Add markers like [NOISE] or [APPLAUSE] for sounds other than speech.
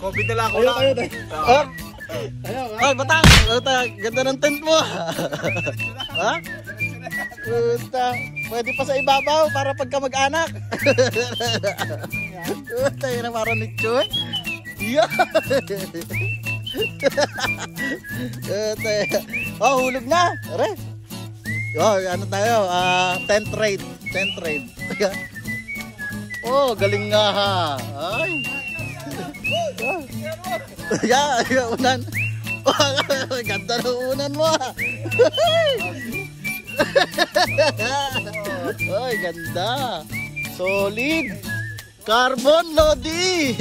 COVID na lang ako Tayo, lang. tayo, tayo. Ah. Tayo, ha? Ay, batang! Puta, ganda ng tent mo. ha? [LAUGHS] Puta, pwede pa sa ibabaw para pagka mag-anak. Puta, yun ang parang nicho eh. Yeah. Oh, hulog na. Are. Oh, ano tayo? Ah, tent raid. Tent raid. [LAUGHS] oh, galing nga ha. Ay. [LAUGHS] yeah, yeah, unan. [LAUGHS] Ganda ng unan mo. ah. [LAUGHS] Ay, ganda. Solid. Carbon Lodi.